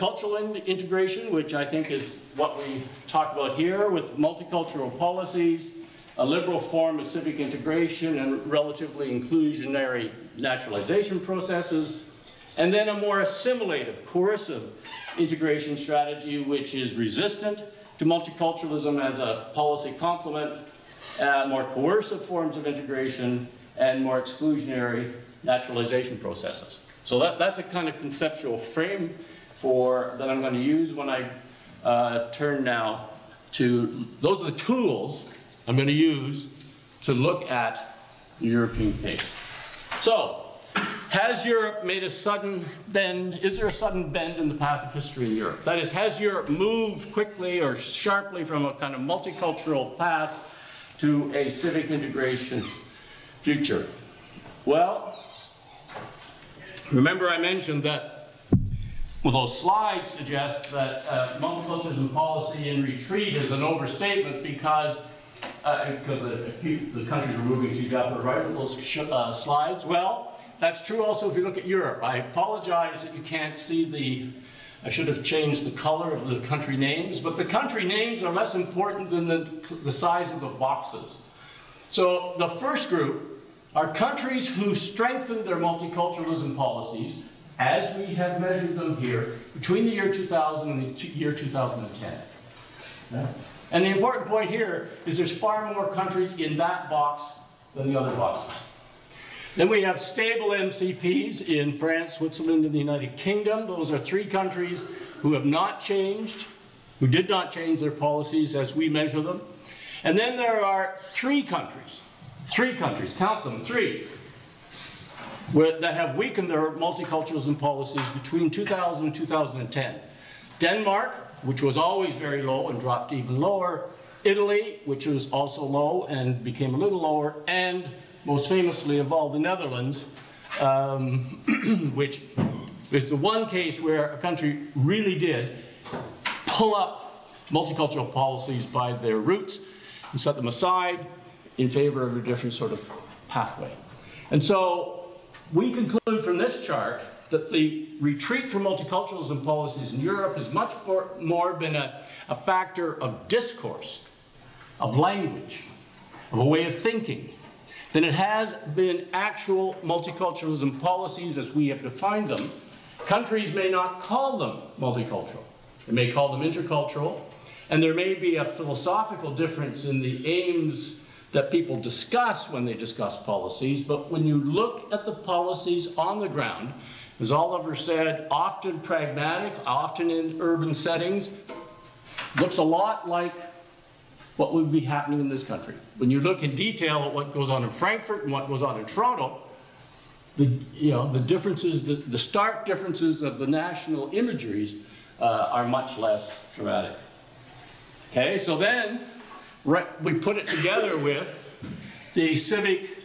cultural integration, which I think is what we talk about here with multicultural policies, a liberal form of civic integration and relatively inclusionary naturalization processes, and then a more assimilative, coercive integration strategy which is resistant to multiculturalism as a policy complement, uh, more coercive forms of integration, and more exclusionary naturalization processes. So that, that's a kind of conceptual frame for, that I'm going to use when I uh, turn now to, those are the tools I'm going to use to look at the European case. So, has Europe made a sudden bend? Is there a sudden bend in the path of history in Europe? That is, has Europe moved quickly or sharply from a kind of multicultural path to a civic integration future? Well, remember I mentioned that well, those slides suggest that uh, multiculturalism policy in retreat is an overstatement because uh, because the, the countries are moving to the right of those uh, slides. Well, that's true also if you look at Europe. I apologize that you can't see the, I should have changed the color of the country names, but the country names are less important than the, the size of the boxes. So the first group are countries who strengthened their multiculturalism policies as we have measured them here between the year 2000 and the year 2010. Yeah. And the important point here is there's far more countries in that box than the other boxes. Then we have stable MCPs in France, Switzerland, and the United Kingdom. Those are three countries who have not changed, who did not change their policies as we measure them. And then there are three countries, three countries, count them, three, that have weakened their multiculturalism policies between 2000 and 2010. Denmark, which was always very low and dropped even lower, Italy, which was also low and became a little lower, and most famously of all, the Netherlands, um, which is the one case where a country really did pull up multicultural policies by their roots and set them aside in favor of a different sort of pathway. And so we conclude from this chart that the retreat from multiculturalism policies in Europe has much more, been a, a factor of discourse, of language, of a way of thinking, than it has been actual multiculturalism policies as we have defined them. Countries may not call them multicultural. They may call them intercultural, and there may be a philosophical difference in the aims that people discuss when they discuss policies, but when you look at the policies on the ground, as Oliver said, often pragmatic, often in urban settings, looks a lot like what would be happening in this country. When you look in detail at what goes on in Frankfurt and what goes on in Toronto, the, you know, the differences, the, the stark differences of the national imageries uh, are much less dramatic. Okay, so then we put it together with the civic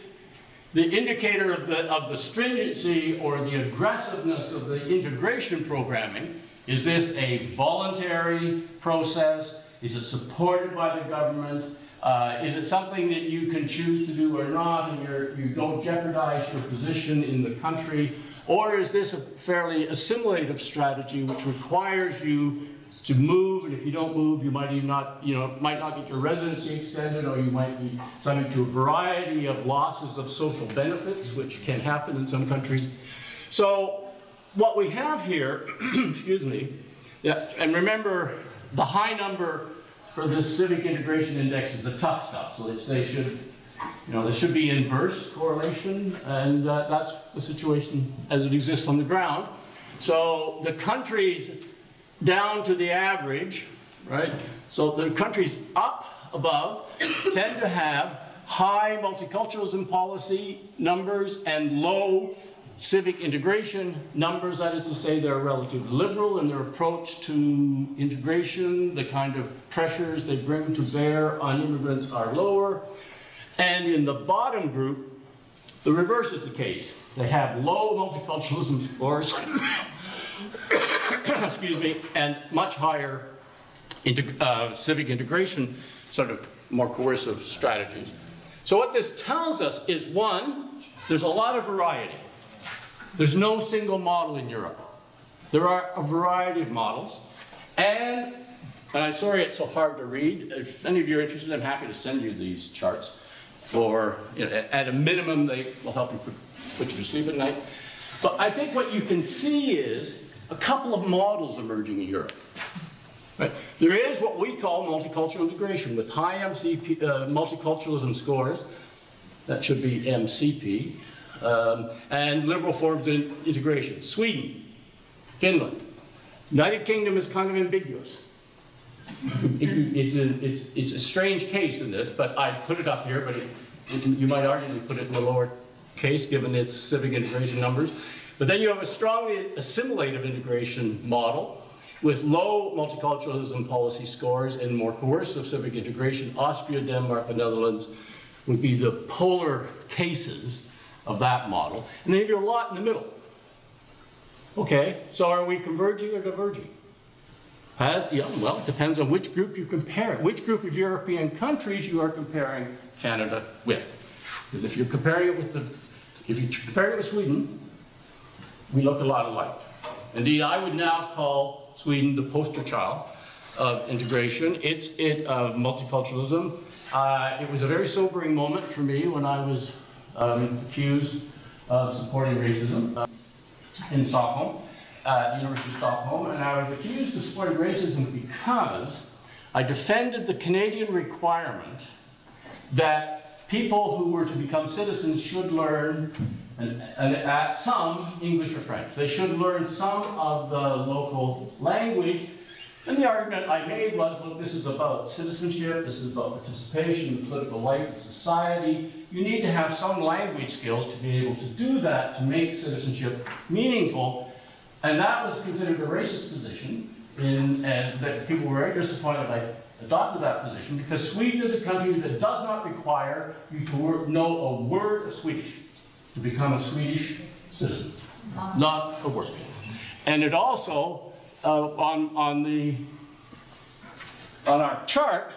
the indicator of the, of the stringency or the aggressiveness of the integration programming, is this a voluntary process? Is it supported by the government? Uh, is it something that you can choose to do or not and you're, you don't jeopardize your position in the country? Or is this a fairly assimilative strategy which requires you to move, and if you don't move, you might even not, you know, might not get your residency extended, or you might be subject to a variety of losses of social benefits, which can happen in some countries. So what we have here, excuse me, yeah, and remember the high number for this civic integration index is the tough stuff, so they should, you know, there should be inverse correlation, and uh, that's the situation as it exists on the ground. So the countries down to the average, right? So the countries up above tend to have high multiculturalism policy numbers and low civic integration numbers. That is to say, they're relatively liberal in their approach to integration. The kind of pressures they bring to bear on immigrants are lower. And in the bottom group, the reverse is the case. They have low multiculturalism scores excuse me, and much higher uh, civic integration, sort of more coercive strategies. So what this tells us is one, there's a lot of variety. There's no single model in Europe. There are a variety of models, and, and I'm sorry it's so hard to read. If any of you are interested, I'm happy to send you these charts. For, you know, at a minimum, they will help you put, put you to sleep at night. But I think what you can see is a couple of models emerging in Europe. Right? There is what we call multicultural integration with high MCP, uh, multiculturalism scores. That should be MCP. Um, and liberal forms of integration. Sweden, Finland. United Kingdom is kind of ambiguous. It, it, it's, it's, a strange case in this, but I put it up here, but it, you might argue arguably put it in the lower case given its civic integration numbers. But then you have a strongly assimilative integration model with low multiculturalism policy scores and more coercive civic integration. Austria, Denmark, and Netherlands would be the polar cases of that model. And then you have a lot in the middle. Okay, so are we converging or diverging? Yeah, well, it depends on which group you compare. It, which group of European countries you are comparing Canada with. Because if you're comparing it with the, if you compare it with Sweden, we look a lot alike. Indeed, I would now call Sweden the poster child of integration. It's it of multiculturalism. Uh, it was a very sobering moment for me when I was um, accused of supporting racism uh, in Stockholm, at the University of Stockholm, and I was accused of supporting racism because I defended the Canadian requirement that people who were to become citizens should learn and, and at some English or French. They should learn some of the local language. And the argument I made was, look, this is about citizenship, this is about participation in political life and society. You need to have some language skills to be able to do that, to make citizenship meaningful. And that was considered a racist position, in, and that people were very disappointed I adopted that position because Sweden is a country that does not require you to know a word of Swedish to become a Swedish citizen, not a work. And it also, uh, on, on, the, on our chart,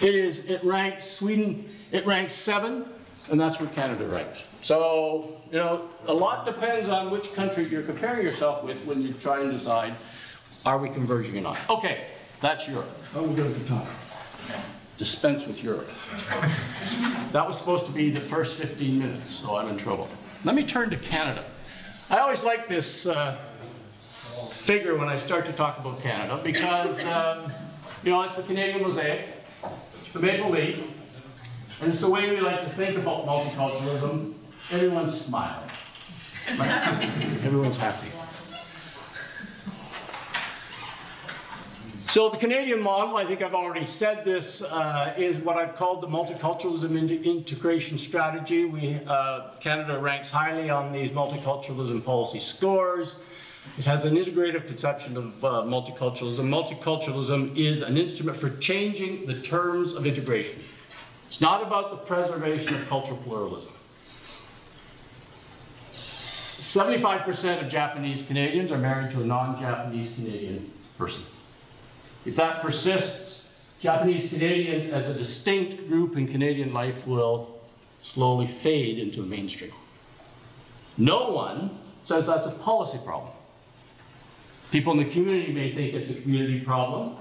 it is, it ranks Sweden, it ranks seven, and that's where Canada ranks. So, you know, a lot depends on which country you're comparing yourself with when you try and decide, are we converging or not? Okay, that's Europe. Oh, we go to the top dispense with Europe. That was supposed to be the first 15 minutes, so I'm in trouble. Let me turn to Canada. I always like this uh, figure when I start to talk about Canada because, um, you know, it's a Canadian mosaic, it's a maple leaf, and it's the way we like to think about multiculturalism. Everyone's smiling. Everyone's happy. So the Canadian model, I think I've already said this, uh, is what I've called the multiculturalism integration strategy. We, uh, Canada ranks highly on these multiculturalism policy scores. It has an integrative conception of uh, multiculturalism. Multiculturalism is an instrument for changing the terms of integration. It's not about the preservation of cultural pluralism. 75% of Japanese Canadians are married to a non-Japanese Canadian person. If that persists, Japanese Canadians as a distinct group in Canadian life will slowly fade into the mainstream. No one says that's a policy problem. People in the community may think it's a community problem.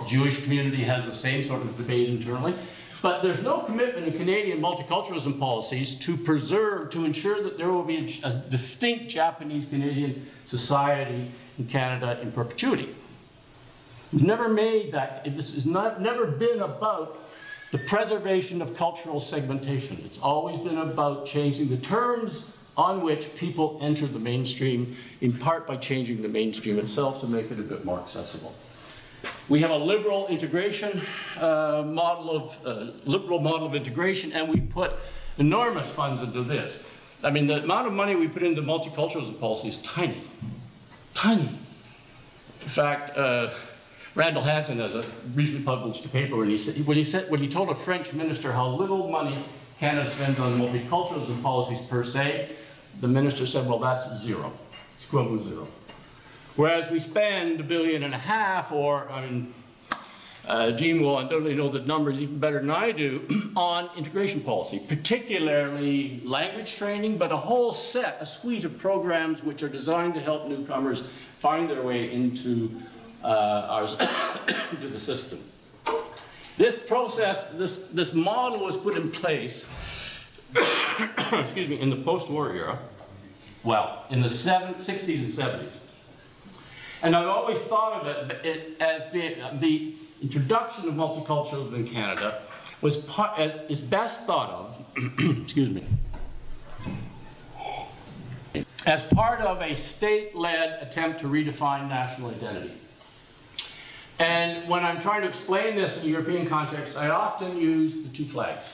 The Jewish community has the same sort of debate internally. But there's no commitment in Canadian multiculturalism policies to preserve, to ensure that there will be a, a distinct Japanese Canadian society in Canada in perpetuity. We've never made that, this has not, never been about the preservation of cultural segmentation. It's always been about changing the terms on which people enter the mainstream, in part by changing the mainstream itself to make it a bit more accessible. We have a liberal integration uh, model of uh, liberal model of integration, and we put enormous funds into this. I mean, the amount of money we put into multiculturalism policy is tiny, tiny. In fact, uh, Randall Hansen has a recently published paper, and he said, when he said, when he told a French minister how little money Canada spends on multiculturalism policies per se, the minister said, well, that's zero. It's equivalent to zero. Whereas we spend a billion and a half, or I mean, uh, Jean will undoubtedly know the numbers even better than I do, on integration policy, particularly language training, but a whole set, a suite of programs which are designed to help newcomers find their way into, uh, into the system. This process, this, this model was put in place, excuse me, in the post-war era, well, in the seven, 60s and 70s. And I've always thought of it, it as the, the introduction of multiculturalism in Canada was part, is best thought of, excuse me, as part of a state-led attempt to redefine national identity. And when I'm trying to explain this in a European context, I often use the two flags.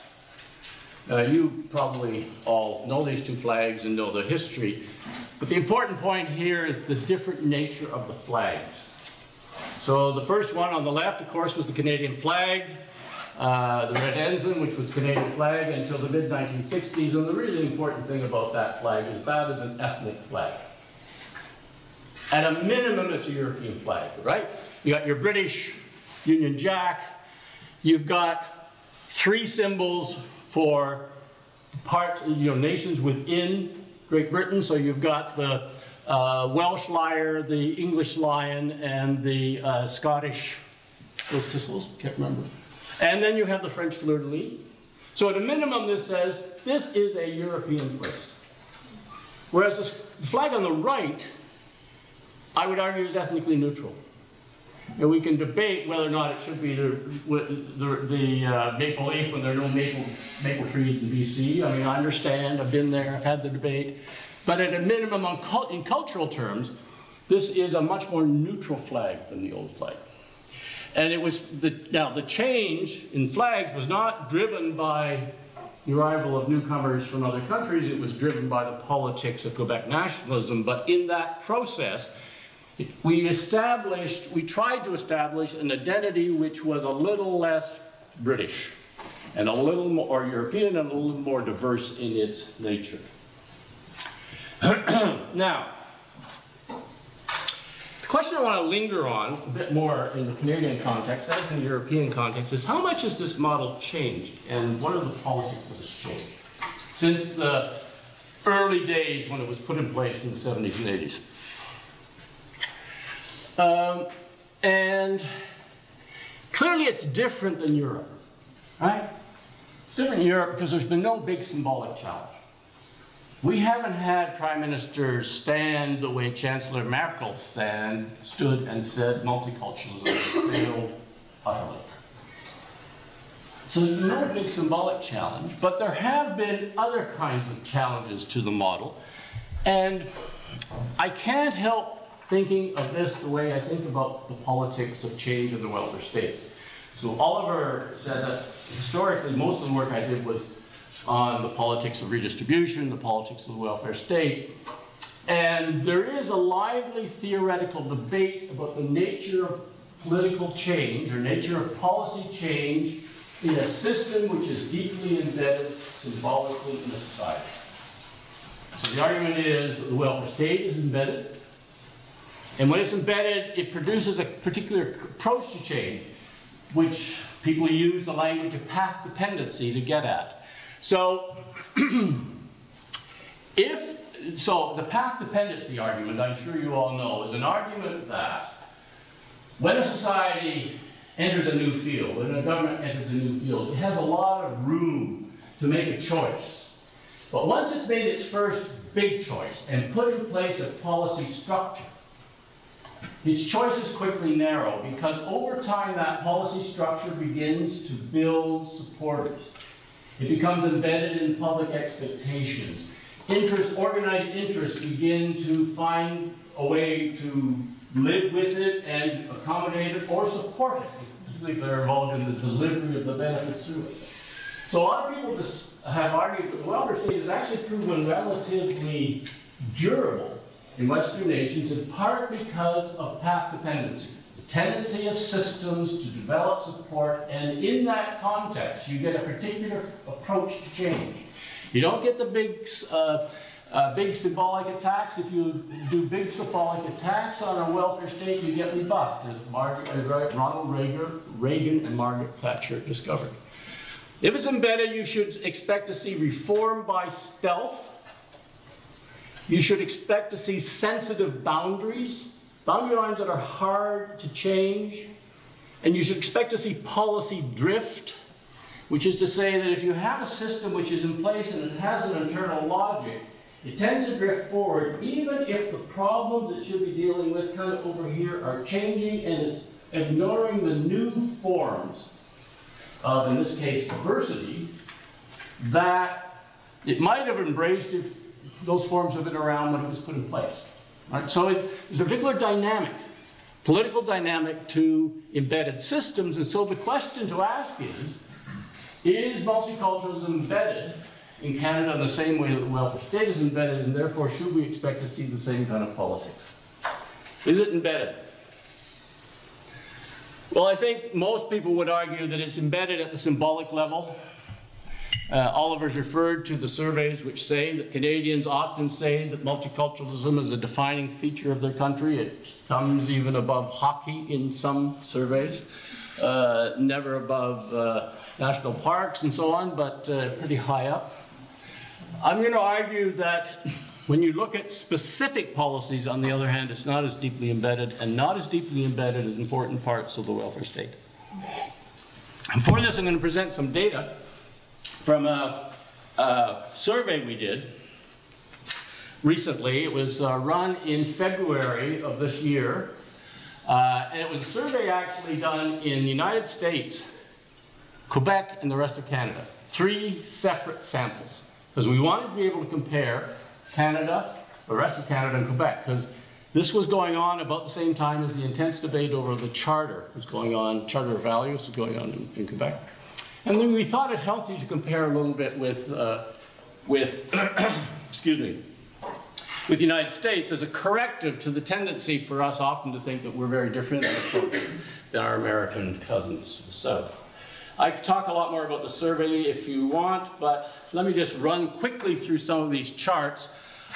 Uh, you probably all know these two flags and know the history, but the important point here is the different nature of the flags. So the first one on the left, of course, was the Canadian flag, uh, the red ensign, which was the Canadian flag until the mid-1960s, and the really important thing about that flag is that is an ethnic flag. At a minimum, it's a European flag, right? You got your British Union Jack, you've got three symbols for parts, you know, nations within Great Britain. So you've got the uh, Welsh lyre, the English lion, and the uh, Scottish, those thistles, can't remember. And then you have the French fleur-de-lis. So at a minimum, this says this is a European place. Whereas the flag on the right, I would argue, is ethnically neutral. And we can debate whether or not it should be the, the, the uh, maple leaf when there are no maple, maple trees in BC. I mean, I understand, I've been there, I've had the debate. But at a minimum, in cultural terms, this is a much more neutral flag than the old flag. And it was, the, now the change in flags was not driven by the arrival of newcomers from other countries, it was driven by the politics of Quebec nationalism, but in that process, we established, we tried to establish an identity which was a little less British and a little more European and a little more diverse in its nature. now, the question I want to linger on a bit more in the Canadian context as in the European context is how much has this model changed and what are the politics of this change since the early days when it was put in place in the 70s and 80s. Um, and clearly it's different than Europe, right? It's different in Europe because there's been no big symbolic challenge. We haven't had prime ministers stand the way Chancellor Merkel stand, stood and said multiculturalism failed utterly. So there's no big symbolic challenge, but there have been other kinds of challenges to the model. And I can't help thinking of this the way I think about the politics of change in the welfare state. So Oliver said that historically most of the work I did was on the politics of redistribution, the politics of the welfare state. And there is a lively theoretical debate about the nature of political change or nature of policy change in a system which is deeply embedded symbolically in a society. So the argument is the welfare state is embedded and when it's embedded, it produces a particular approach to change, which people use the language of path dependency to get at. So, if, so the path dependency argument, I'm sure you all know, is an argument that when a society enters a new field, when a government enters a new field, it has a lot of room to make a choice. But once it's made its first big choice and put in place a policy structure, his choices quickly narrow because over time that policy structure begins to build supporters. It becomes embedded in public expectations. Interest, organized interests begin to find a way to live with it and accommodate it or support it, particularly if they're involved in the delivery of the benefits through it. So a lot of people have argued that the welfare state has actually proven relatively durable in Western nations in part because of path dependency, the tendency of systems to develop support, and in that context, you get a particular approach to change. You don't get the big uh, Uh, big symbolic attacks, if you do big symbolic attacks on a welfare state, you get rebuffed, as Margaret, Ronald Reagan, Reagan and Margaret Thatcher discovered. If it's embedded, you should expect to see reform by stealth. You should expect to see sensitive boundaries, boundary lines that are hard to change. And you should expect to see policy drift, which is to say that if you have a system which is in place and it has an internal logic, it tends to drift forward, even if the problems it should be dealing with kind of over here are changing and is ignoring the new forms of, in this case, diversity, that it might have embraced if those forms have been around when it was put in place. Right? So there's a particular dynamic, political dynamic to embedded systems, and so the question to ask is, is multiculturalism embedded in Canada in the same way that the welfare state is embedded, and therefore should we expect to see the same kind of politics? Is it embedded? Well, I think most people would argue that it's embedded at the symbolic level. Uh, Oliver's referred to the surveys which say that Canadians often say that multiculturalism is a defining feature of their country. It comes even above hockey in some surveys, uh, never above uh, national parks and so on, but uh, pretty high up. I'm going to argue that when you look at specific policies, on the other hand, it's not as deeply embedded and not as deeply embedded as important parts of the welfare state. And for this, I'm going to present some data from a, a survey we did recently. It was uh, run in February of this year. Uh, and it was a survey actually done in the United States, Quebec, and the rest of Canada. Three separate samples because we wanted to be able to compare Canada, the rest of Canada and Quebec, because this was going on about the same time as the intense debate over the charter was going on, charter of values was going on in, in Quebec. And then we thought it healthy to compare a little bit with, uh, with excuse me, with the United States as a corrective to the tendency for us often to think that we're very different than our American cousins south. I could talk a lot more about the survey if you want, but let me just run quickly through some of these charts.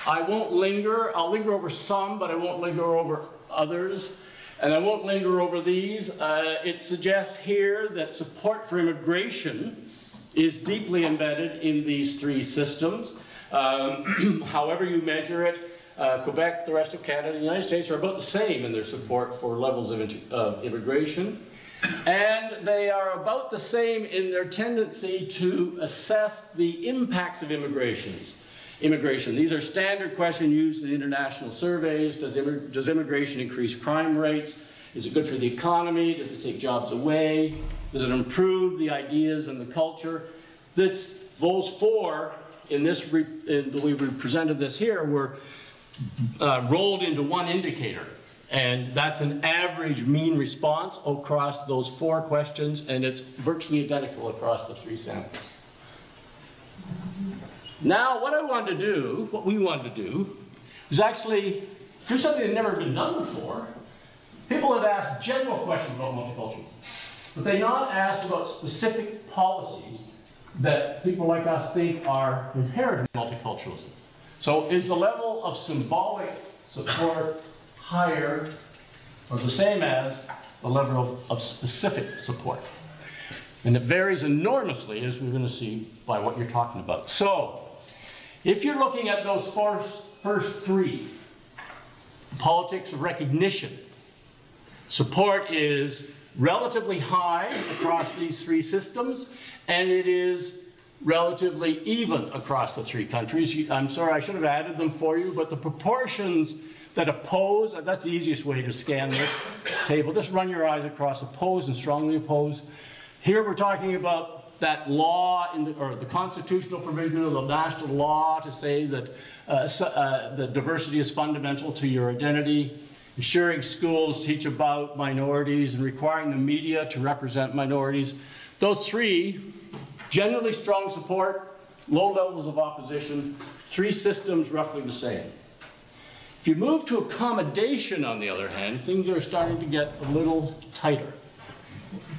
I won't linger, I'll linger over some, but I won't linger over others. And I won't linger over these. Uh, it suggests here that support for immigration is deeply embedded in these three systems. Um, however you measure it, uh, Quebec, the rest of Canada, and the United States are about the same in their support for levels of, of immigration. And they are about the same in their tendency to assess the impacts of immigrations. Immigration. These are standard questions used in international surveys. Does, immig does immigration increase crime rates? Is it good for the economy? Does it take jobs away? Does it improve the ideas and the culture? Those four, in this, in the we presented this here, were uh, rolled into one indicator. And that's an average mean response across those four questions, and it's virtually identical across the three samples. Now, what I wanted to do, what we wanted to do, is actually do something that never been done before. People have asked general questions about multiculturalism, but they not asked about specific policies that people like us think are inherent in multiculturalism. So is the level of symbolic support higher or the same as the level of, of specific support. And it varies enormously, as we're going to see by what you're talking about. So, if you're looking at those first, first three, politics of recognition, support is relatively high across these three systems, and it is relatively even across the three countries. I'm sorry, I should have added them for you, but the proportions that oppose, that's the easiest way to scan this table. Just run your eyes across oppose and strongly oppose. Here we're talking about that law, the, or the constitutional provision of the national law to say that uh, uh, the diversity is fundamental to your identity, ensuring schools teach about minorities and requiring the media to represent minorities. Those three, generally strong support, low levels of opposition, three systems roughly the same. If you move to accommodation, on the other hand, things are starting to get a little tighter.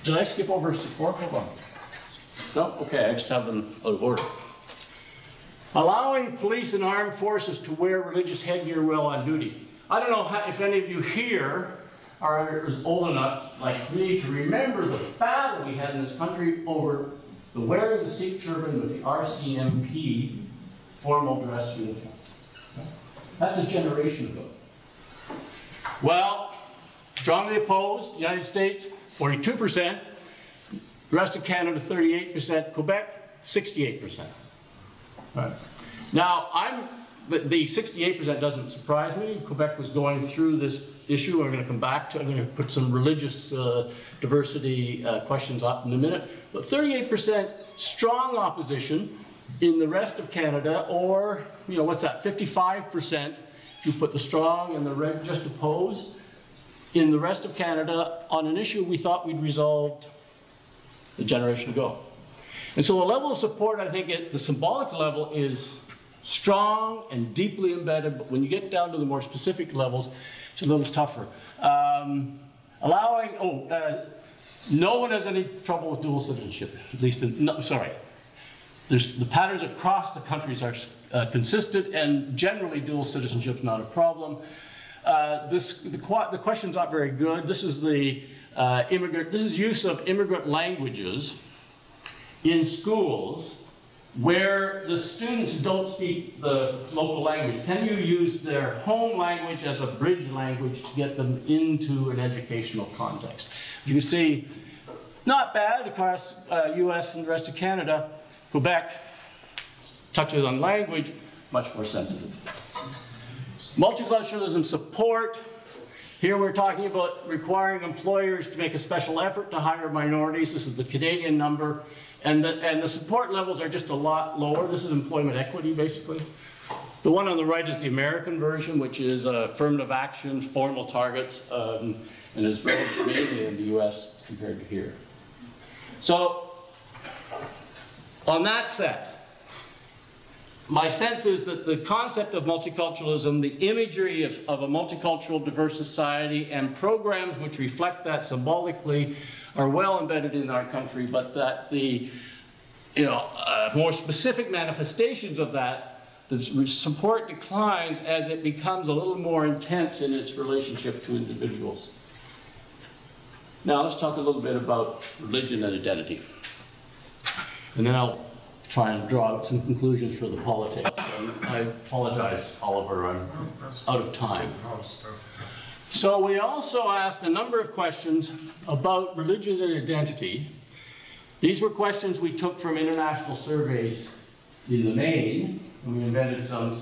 Did I skip over support? Hold on. No? Okay, I just have them out of order. Allowing police and armed forces to wear religious headgear while on duty. I don't know how, if any of you here are old enough, like me, to remember the battle we had in this country over the wearing of the Sikh turban with the RCMP formal dress uniform. That's a generation ago. Well, strongly opposed, United States, 42%, the rest of Canada, 38%, Quebec, 68%. Right. Now, I'm, the, the 68% doesn't surprise me. Quebec was going through this issue. I'm going to come back to, I'm going to put some religious uh, diversity uh, questions up in a minute. But 38% strong opposition in the rest of Canada, or, you know, what's that, 55%, you put the strong and the red just opposed, in the rest of Canada on an issue we thought we'd resolved a generation ago. And so the level of support, I think, at the symbolic level is strong and deeply embedded, but when you get down to the more specific levels, it's a little tougher. Um, allowing, oh, uh, no one has any trouble with dual citizenship, at least, in, no, sorry. There's, the patterns across the countries are uh, consistent and generally dual citizenship is not a problem. Uh, this, the, the question's not very good. This is the uh, immigrant, this is use of immigrant languages in schools where the students don't speak the local language. Can you use their home language as a bridge language to get them into an educational context? You can see, not bad across uh, US and the rest of Canada. Quebec touches on language, much more sensitive. Multiculturalism support. Here we're talking about requiring employers to make a special effort to hire minorities. This is the Canadian number. And the, and the support levels are just a lot lower. This is employment equity, basically. The one on the right is the American version, which is uh, affirmative action, formal targets, um, and is relevant mainly in the US compared to here. So, on that set, my sense is that the concept of multiculturalism, the imagery of, of, a multicultural, diverse society, and programs which reflect that symbolically are well embedded in our country, but that the you know, uh, more specific manifestations of that, the support declines as it becomes a little more intense in its relationship to individuals. Now let's talk a little bit about religion and identity. And then I'll try and draw out some conclusions for the politics. I apologize, Oliver, I'm out of time. So we also asked a number of questions about religion and identity. These were questions we took from international surveys in the main, and we invented some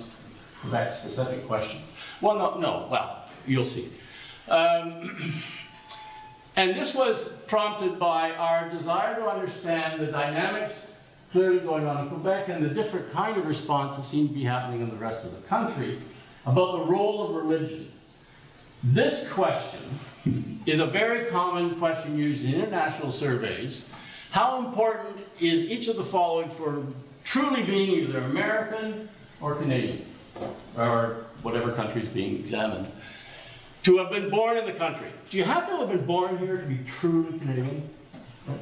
Quebec-specific questions. Well, no, no, well, you'll see. Um, and this was prompted by our desire to understand the dynamics clearly going on in Quebec and the different kind of response that seem to be happening in the rest of the country about the role of religion. This question is a very common question used in international surveys. How important is each of the following for truly being either American or Canadian, or whatever country is being examined? To have been born in the country. Do you have to have been born here to be truly Canadian?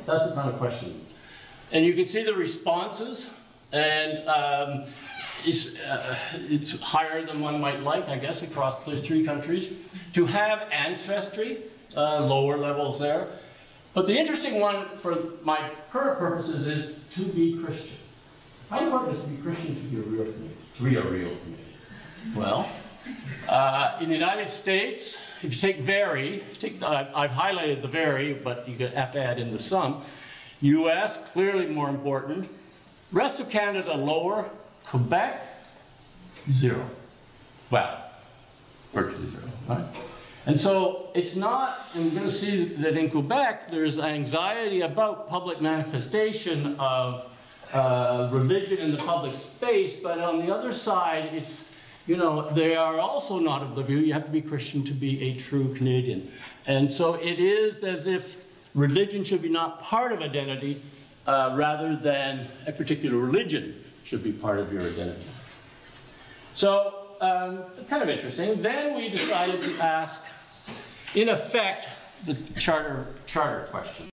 That's the kind of question and you can see the responses, and um, it's, uh, it's higher than one might like, I guess, across those three countries. To have ancestry, uh, lower levels there. But the interesting one for my current purposes is to be Christian. How important is to be Christian to be a real community? To be real community? Well, uh, in the United States, if you take vary, take, uh, I've highlighted the vary, but you have to add in the sum. US, clearly more important. Rest of Canada, lower. Quebec, zero. Well, virtually zero, right? And so it's not, and we're going to see that in Quebec, there's anxiety about public manifestation of uh, religion in the public space, but on the other side, it's, you know, they are also not of the view you have to be Christian to be a true Canadian. And so it is as if religion should be not part of identity uh, rather than a particular religion should be part of your identity. So, um, kind of interesting. Then we decided to ask, in effect, the charter, charter question.